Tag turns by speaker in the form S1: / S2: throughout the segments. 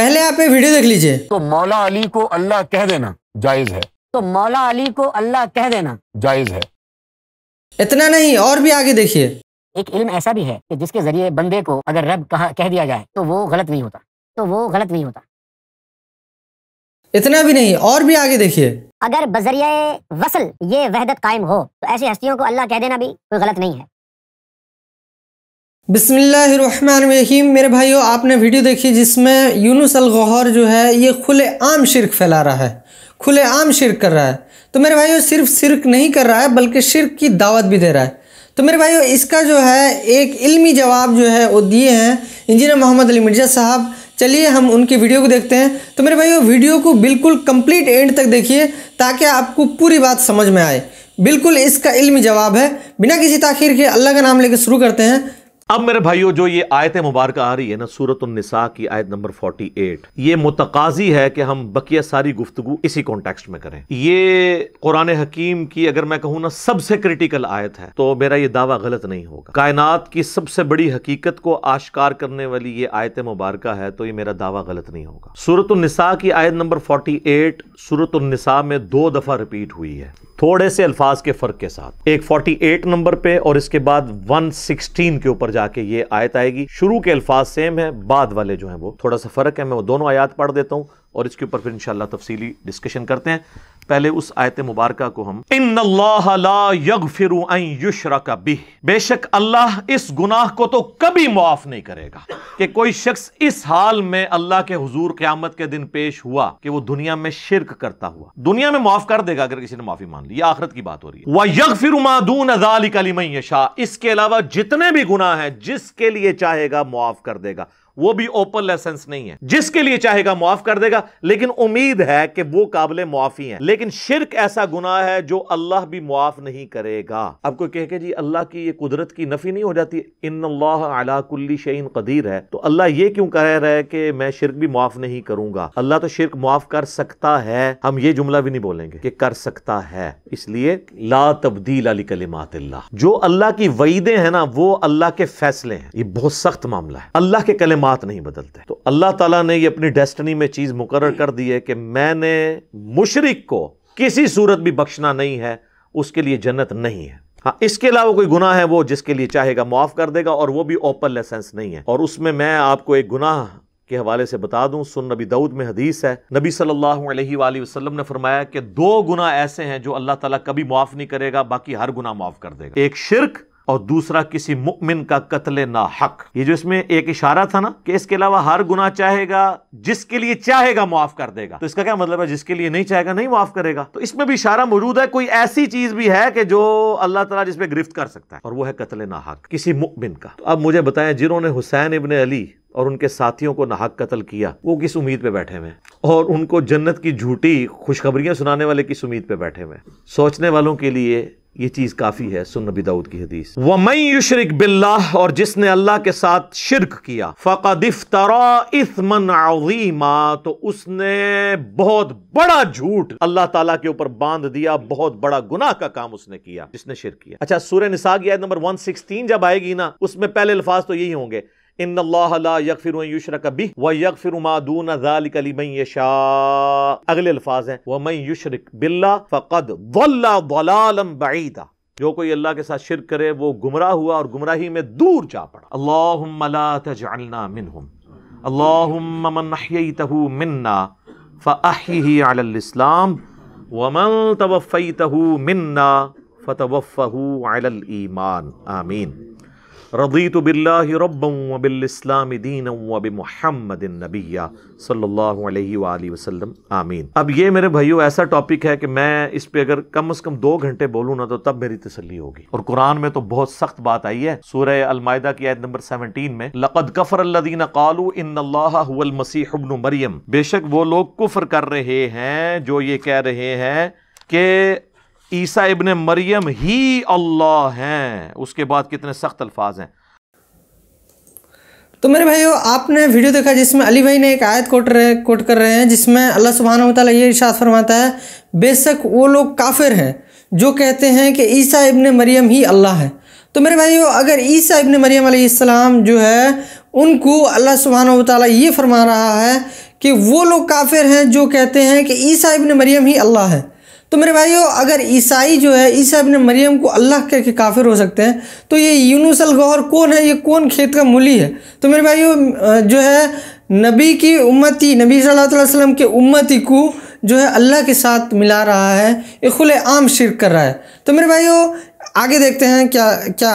S1: पहले आप ये वीडियो देख लीजिए।
S2: तो मौला अली को अल्लाह कह देना जायज़ है।
S3: तो मौला अली को अल्लाह कह देना।
S2: जायज़ है।
S1: इतना नहीं और भी आगे देखिए।
S3: एक इल्म ऐसा भी है कि जिसके ज़रिए बंदे को अगर रब कहा कह दिया जाए तो वो गलत नहीं होता। तो वो गलत नहीं होता।
S1: इतना भी नहीं और भी आगे देखिए।
S3: अगर बजरिया वसल ये वहदत कायम हो तो ऐसी हस्तियों को अल्लाह कह देना भी कोई गलत नहीं है।
S1: बिस्मिल्लाहिर्रहमानिर्रहीम। मेरे भाइयों, आपने वीडियो देखी जिसमें यूनुस अल गौहर जो है, ये खुले आम शिरक फैला रहा है। खुले आम शिरक कर रहा है। तो मेरे भाइयों, सिर्फ़ शिरक नहीं कर रहा है, बल्कि शिरक की दावत भी दे रहा है। तो मेरे भाइयों, इसका जो है, एक इल्मी जवाब जो है, वो दिए हैं इंजीनियर मोहम्मद अली मिर्ज़ा साहब। चलिए, हम उनकी वीडियो को देखते हैं। तो मेरे भाइयों, वीडियो को बिल्कुल कंप्लीट एंड तक देखिए, ताकि आपको पूरी बात समझ में आए। बिल्कुल इसका इल्मी जवाब है। बिना किसी ताखिर के अल्लाह का नाम लेकर शुरू करते हैं।
S4: अब मेरे भाइयों, जो ये आयत मुबारक आ रही है ना सूरत निसा की आयत नंबर 48 ये मुतकाजी है कि हम बकिया सारी गुफ्तगु इसी कॉन्टेक्स्ट में करें। ये कुरान हकीम की अगर मैं कहूँ ना, सबसे क्रिटिकल आयत है तो मेरा ये दावा गलत नहीं होगा। कायनात की सबसे बड़ी हकीकत को आश्कार करने वाली ये आयत मुबारक है तो ये मेरा दावा गलत नहीं होगा। सूरत निसा की आयत नंबर फोर्टी एट सूरत में दो दफ़ा रिपीट हुई है, थोड़े से अल्फाज के फ़र्क के साथ। एक 48 नंबर पे और इसके बाद 116 के ऊपर जाके ये आयत आएगी। शुरू के अल्फाज सेम है, बाद वाले जो हैं वो। थोड़ा सा फ़र्क है, मैं वो दोनों आयात पढ़ देता हूँ। और इसके ऊपर फिर इंशाल्लाह तफसीली डिस्कशन करते हैं। पहले उस आयत मुबारक को हम इन का भी बेशक अल्लाह इस गुनाह को तो कभी मुआफ नहीं करेगा कि कोई शख्स इस हाल में अल्लाह के हजूर क्यामत के दिन पेश हुआ कि वो दुनिया में शिरक करता हुआ, दुनिया में मुआफ कर देगा अगर किसी ने माफ़ी मान ली। आखिरत की बात हो रही है। वह यग फिर मादून शाह इसके अलावा जितने भी गुनाह है, जिसके लिए चाहेगा मुआफ कर देगा। वो भी ओपन लाइसेंस नहीं है। जिसके लिए चाहेगा मुआफ कर देगा, लेकिन उम्मीद है कि वो काबिल मुआफी है लेकिन शिरक ऐसा गुनाह है जो अल्लाह भी मुआफ नहीं करेगा। अब कोई कह के जी, अल्लाह की ये कुदरत की नफी नहीं हो जाती। इन अला कुल्ली शहीन कदीर है। तो अल्लाह ये क्यों कह रहा है कि मैं शिरक भी मुआफ नहीं करूँगा? अल्लाह तो शिरक मुआफ कर सकता है। हम ये जुमला भी नहीं बोलेंगे कि कर सकता है। इसलिए ला तब्दील अली कलिमात जो अल्लाह की वईदे हैं ना, वो अल्लाह के फैसले हैं। ये बहुत सख्त मामला है। अल्लाह के कलिमात कलिमात नहीं बदलते। तो अल्लाह ताला ने ये अपनी डेस्टनी में चीज़ मुकर कर दी है कि मैंने मुशरक को किसी सूरत भी बख्शना नहीं है, उसके लिए जन्नत नहीं है। हाँ इसके अलावा कोई गुनाह है वो जिसके लिए चाहेगा मुआफ़ कर देगा और वो भी ओपन लाइसेंस नहीं है। और उसमें मैं आपको एक गुनाह के हवाले से बता दूँ, सुन नबी दाऊद में हदीस है, नबी सल्लल्लाहु अलैहि वसल्लम ने फरमाया कि दो गुनाह ऐसे हैं जो अल्लाह ताला कभी मुआफ़ नहीं करेगा, बाकी हर गुनाह मुआफ़ कर देगा। एक शिरक और दूसरा किसी मुमिन का कत्ल ना हक ये जो इसमें एक इशारा था ना कि इसके अलावा हर गुना चाहेगा, जिसके लिए चाहेगा मुआफ कर देगा। तो इसका क्या मतलब है? जिसके लिए नहीं चाहेगा, नहीं मुआफ करेगा। तो इसमें भी इशारा मौजूद है, कोई ऐसी चीज़ भी है कि जो अल्लाह तला जिसपे गिरफ्त कर सकता है। और वो है कत्ल ना हक किसी मुमिन का। तो अब मुझे बताएँ, जिन्होंने हुसैन इबन अली और उनके साथियों को नाहक कत्ल किया। वो किस उम्मीद पे बैठे हुए और उनको जन्नत की झूठी खुशखबरियाँ सुनाने वाले किस उम्मीद पे बैठे हुए सोचने वालों के लिए ये चीज़ काफ़ी है, सुन नबी दाऊद की हदीस। वमई युशरिक बिल्लाह, और जिसने अल्लाह के साथ शिरक किया, फ़कद इस्मन अजीमा तो उसने बहुत बड़ा झूठ अल्लाह ताला के ऊपर बाँध दिया, बहुत बड़ा गुनाह का काम उसने किया, जिसने शिरक किया। अच्छा सूर्य निसा की आयत नंबर 116 जब आएगी ना, उसमें पहले अल्फाज तो यही होंगे। इन यकफिर युशर कभी व यकफिर अगले अल्फाज हैं वह मई युशरक बिल्ला फ़कद बईदा। जो कोई अल्लाह के साथ शिरक करे, वो गुमराह हुआ और गुमराही में दूर जा पड़ा। अल्लाहुम्मा मिनहुम। अल्लाहुम्मा मन अहयैतहु मिन्ना फ़अहयिही अलल इस्लाम। फ़तवफ़हु अलल ईमान। आमीन। रदी तो बिल्लाम दीन महमद नबिया सल्लल्लाहु अलैहि आमीन अब ये मेरे भाइयों ऐसा टॉपिक है कि मैं इस पे अगर कम से कम दो घंटे बोलूँ ना तो तब मेरी तसली होगी और कुरान में तो बहुत सख्त बात आई है सूरह अलमायदा की आयत नंबर 17 में लक़द कफर अल्लदीन कालू इन मसीह मरियम बेशक वो लोग कुफर कर रहे हैं जो ये कह रहे हैं कि ईसा इबन मरियम ही अल्लाह हैं। उसके बाद कितने सख्त अल्फाज हैं।
S1: तो मेरे भाइयों, आपने वीडियो देखा जिसमें अली भाई ने एक आयत कोट रहे, कोट कर रहे हैं, जिसमें अल्लाह सुबहान तआला ये इरशाद फरमाता है, बेशक वो लोग काफिर हैं, जो कहते हैं कि ईसा इबन मरियम ही अल्लाह है। तो मेरे भाइयों, अगर ईसा इब्न मरियम अलैहिस्सलाम जो है, उनको अल्लाह सुबहाना ताला ये फरमा रहा है कि वो लोग काफिर हैं, जो कहते हैं कि ईसा इब्न मरियम ही अल्लाह है। तो मेरे भाइयों, अगर ईसाई जो है ईसा अपने मरियम को अल्लाह कह के काफिर हो सकते हैं तो ये यूनुस अल गौहर कौन है? ये कौन खेत का मूली है? तो मेरे भाइयों जो है, नबी की उम्मती, नबी सल्लल्लाहु अलैहि के उम्मती को जो है अल्लाह के साथ मिला रहा है, ये खुले आम शिरक कर रहा है। तो मेरे भाइयों, आगे देखते हैं क्या क्या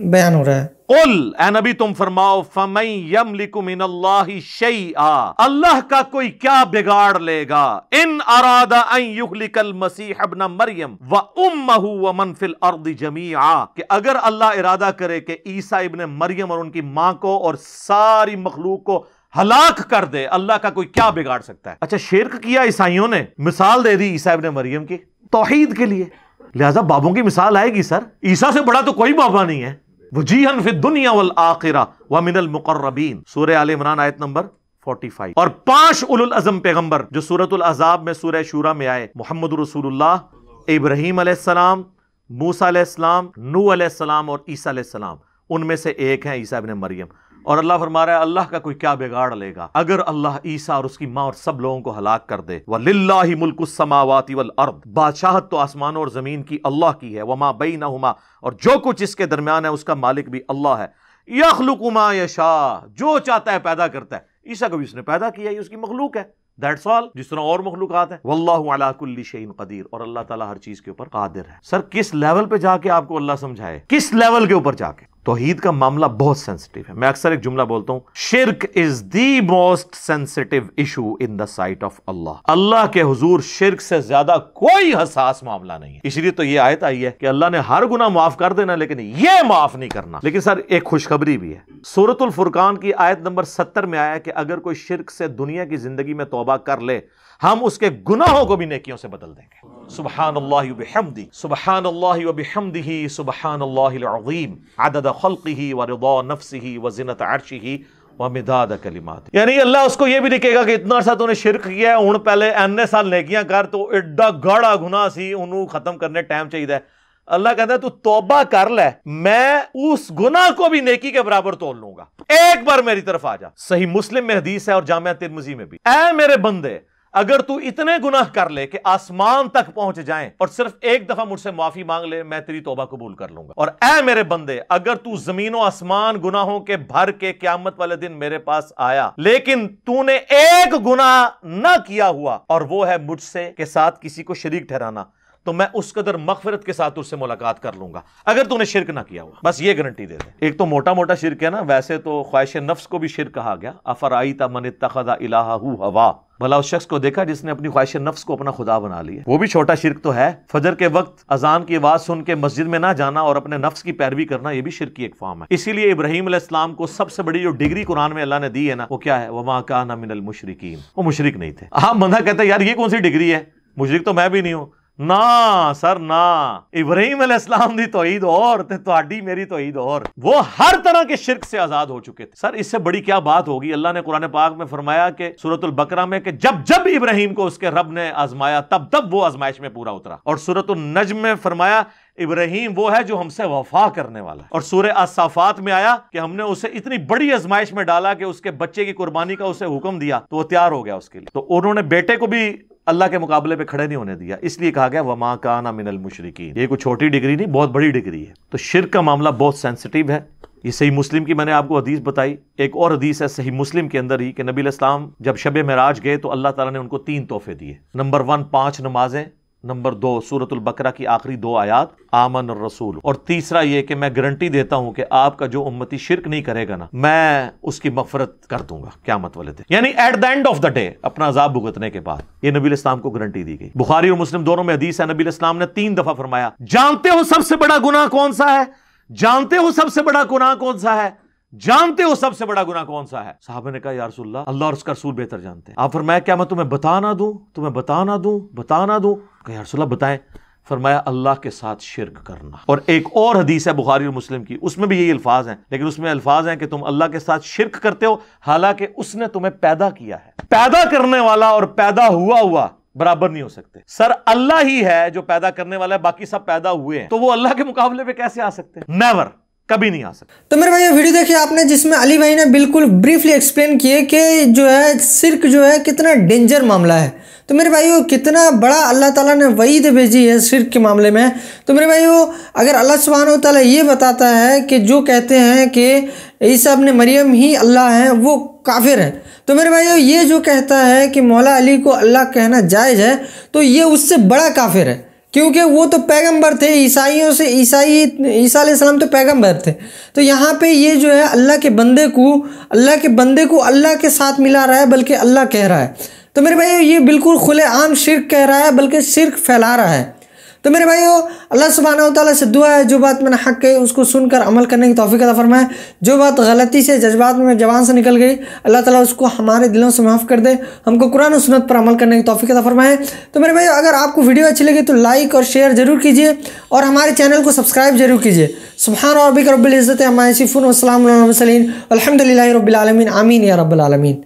S1: बयान हो रहा है।
S4: कुल नबी, तुम फरमाओ, फमई यमलिकु मिनल्लाहि शैआ अल्लाह का कोई क्या बिगाड़ लेगा? इन अरादा अन युहलिकल मसीह इब्न मरियम व उम्महु व मन फिल अर्द जमीआ। कि अगर अल्लाह इरादा करे कि ईसा इब्न मरियम और उनकी माँ को और सारी मखलूक को हलाक कर दे, अल्लाह का कोई क्या बिगाड़ सकता है? अच्छा शिरक किया ईसाइयों ने? मिसाल दे दी ईसा इब्न मरियम की। तौहीद के लिए। लिहाजा बाबों की मिसाल आएगी, सर। ईसा से बड़ा तो कोई बाबा नहीं है। वजीहन फिर दुनिया वल आखिरा व मिनल मुकर्रबीन। सूरह आल इमरान आयत नंबर 45 और पाँच उल अजम पैगंबर जो सूरत अजाब में सूर्य शूरा में आए मोहम्मद रसूलुल्लाह, इब्राहिम अलैहिस्सलाम मूसा नू अलैहिस्सलाम और ईसा अलैहिस्सलाम उनमें से एक है ईसा बिन मरियम। और अल्लाह फरमा रहा है, अल्लाह का कोई क्या बिगाड़ लेगा? अगर अल्लाह ईसा और उसकी माँ और सब लोगों को हलाक कर दे, वलिल्लाहि मुल्कुस समावाति वल अर्द। बादशाहत तो आसमानों और ज़मीन की अल्लाह की है, वमा बैनहुमा, और जो कुछ इसके दरमियान है, उसका मालिक भी अल्लाह है। यखलुकु मा यशा, जो चाहता है पैदा करता है। ईसा को भी उसने पैदा किया, ये उसकी मखलूक है। दैट्स ऑल जिस तरह और मखलूकत है। वल्लाहु अला कुल्ली शैइन कदीर, और अल्लाह ताला हर चीज़ के ऊपर कादिर है। सर, किस लेवल पे जाके आपको अल्लाह समझाए? किस लेवल के ऊपर जाके? तोहीद का मामला बहुत सेंसिटिव है। मैं अक्सर एक जुमला बोलता हूँ शिरक is the most sensitive issue in the sight of Allah अल्लाह के हुजूर शिरक से ज़्यादा कोई हसास मामला नहीं है। इसलिए तो ये आयत आई है कि अल्लाह ने हर गुना माफ़ कर देना, लेकिन ये माफ़ नहीं करना। लेकिन सर, एक खुशखबरी भी है। सूरतुल फुरकान की आयत नंबर सत्तर में आया कि अगर कोई शिरक से दुनिया की ज़िंदगी में तोबा कर ले हम उसके गुनाहों को भी नेकियों से बदल देंगे। शिरक किया कर तो एडा गुना खत्म करने टाइम चाहिए अल्लाह कहता है, तू तौबा कर ले को भी नेकी के बराबर तोड़ लूँगा। एक बार मेरी तरफ़ आ जा। सही मुस्लिम में है और जामिया तिरमजी में भी। ऐ मेरे बंदे अगर तू इतने गुनाह कर ले कि आसमान तक पहुँच जाए और सिर्फ़ एक दफ़ा मुझसे माफ़ी मांग ले, मैं तेरी तोबा कबूल कर लूँगा। और ऐ मेरे बंदे, अगर तू जमीनों आसमान गुनाहों के भर के क्यामत वाले दिन मेरे पास आया, लेकिन तूने एक गुनाह न किया हुआ, और वो है मुझसे के साथ किसी को शरीक ठहराना तो मैं उस कदर मगफरत के साथ उससे मुलाकात कर लूँगा। अगर तूने शिरक ना किया हुआ, बस ये गारंटी दे दे। एक तो मोटा मोटा शिरक है ना, वैसे तो ख्वाहिश नफ्स को भी शिरक कहा गया। अफराई तमन तखदा इलाहू हवा। भला उस शख्स को देखा जिसने अपनी ख्वाहिश नफ्स को अपना खुदा बना लिया? वो भी छोटा शिरक तो है। फजर के वक्त, अजान की आवाज़ सुन के मस्जिद में ना जाना और अपने नफ्स की पैरवी करना, ये भी शिरक की एक फॉर्म है। इसीलिए इब्राहिम इस्लाम को सबसे बड़ी जो डिग्री कुरान में अल्लाह ने दी है ना, वो क्या है? वमा का मिनल मुशरिकीन वो मुशरिक नहीं थे। हाँ बंदा कहता यार ये कौन सी डिग्री है? मुशरिक तो मैं भी नहीं हूँ। ना सर ना इब्राहिम अलैहिस्सलाम दी तौहीद और ते ਤੁਹਾਡੀ मेरी तौहीद और वो हर तरह के शिरक से आजाद हो चुके थे सर इससे बड़ी क्या बात होगी अल्लाह ने कुरान पाक में फरमाया कि सूरतुल बकरा में कि जब जब इब्राहिम को उसके रब ने आजमाया तब तब वो आजमाइश में पूरा उतरा और सूरतुल नज्म में फरमाया इब्राहिम वो है जो हमसे वफा करने वाला है और सूर्य असाफात में आया कि हमने उसे इतनी बड़ी आजमाइश में डाला कि उसके बच्चे की कुर्बानी का उसे हुक्म दिया तो वो तैयार हो गया उसके लिए तो उन्होंने बेटे को भी अल्लाह के मुकाबले पे खड़े नहीं होने दिया। इसलिए कहा गया, वमा काना मिनल मुशरिकीन। ये कोई छोटी डिग्री नहीं, बहुत बड़ी डिग्री है। तो शिर का मामला बहुत सेंसिटिव है। ये सही मुस्लिम की मैंने आपको हदीस बताई। एक और हदीस है सही मुस्लिम के अंदर ही कि नबी इस्लाम जब शब मराज गए तो अल्लाह ताला ने उनको तीन तोहफे दिए। नंबर वन, पाँच नमाजें। नंबर दो, सूरतुल बकरा की आखिरी दो आयात, आमन और रसूल। और तीसरा ये कि मैं गारंटी देता हूँ कि आपका जो उम्मती शिरक नहीं करेगा ना, मैं उसकी मफरत कर दूँगा क्या मत वाले दिन। यानी at the end of the day अपना अजाब भुगतने के बाद, ये नबी इस्लाम को गारंटी दी गई। बुखारी और मुस्लिम दोनों में हदीस है, नबी इस्लाम ने तीन दफ़ा फरमाया, जानते हो सबसे बड़ा गुनाह कौन सा है? जानते हो सबसे बड़ा गुनाह कौन सा है? जानते हो सबसे बड़ा गुना कौन सा है? साहब ने कहा यारसुल्ला अल्लाह और उसका रसूल बेहतर जानते हैं। आप फरमाया, क्या मैं तुम्हें बता ना दूँ? तुम्हें बता ना दूँ? बता ना दूँ? कहा यारसुल्ला बताएँ। फरमाया, अल्लाह के साथ शिरक करना। और एक और हदीस है बुखारी और मुस्लिम की, उसमें भी यही अल्फाज हैं, लेकिन उसमें अल्फाज हैं कि तुम अल्लाह के साथ शिरक करते हो, हालाँकि उसने तुम्हें पैदा किया है। पैदा करने वाला और पैदा हुआ हुआ बराबर नहीं हो सकते। सर, अल्लाह ही है जो पैदा करने वाला है, बाकी सब पैदा हुए हैं। तो वो अल्लाह के मुकाबले पे कैसे आ सकते हैं? नेवर कभी नहीं आ सकता।
S1: तो मेरे भाई, ये वीडियो देखिए आपने, जिसमें अली भाई ने बिल्कुल ब्रीफली एक्सप्लेन किए कि जो है, सिर्क जो है, कितना डेंजर मामला है। तो मेरे भाइयों कितना बड़ा अल्लाह ताला ने वईद भेजी है सिर्क के मामले में। तो मेरे भाइयों अगर अल्लाह सुबहान ताला ये बताता है कि जो कहते हैं कि ईसा अपने मरियम ही अल्लाह हैं, वो काफिर है। तो मेरे भाइयों ये जो कहता है कि मौला अली को अल्लाह कहना जायज़ है तो ये उससे बड़ा काफिर है। क्योंकि वो तो पैगंबर थे, ईसाइयों से, ईसाई, ईसा सलाम तो पैगंबर थे। तो यहाँ पे ये जो है, अल्लाह के बंदे को, अल्लाह के बंदे को अल्लाह के साथ मिला रहा है, बल्कि अल्लाह कह रहा है। तो मेरे भाई ये बिल्कुल खुले आम शिरक कह रहा है, बल्कि शिरक फैला रहा है। तो मेरे भाइयों, अल्लाह सुबहाना ताला से दुआ है, जो बात मैंने हक कही, उसको सुनकर अमल करने की तोफ़ी अदा फरमाए। जो बात गलती से, जज्बात में जवान से निकल गई, अल्लाह ताला उसको हमारे दिलों से माफ़ कर दे, हमको कुरान सुनत पर अमल करने की तोफ़ी अदा फरमाए। तो मेरे भाई अगर आपको वीडियो अच्छी लगी तो लाइक और शेयर ज़रूर कीजिए, और हमारे चैनल को सब्सक्राइब ज़रूर कीजिए। सुबहान और रबिक रब्बिल इज़्ज़त अम्मा यसिफून वसलाम अलहमदिल्ला रब्बिल आलमीन, आमीन या रब्बिल आलमीन।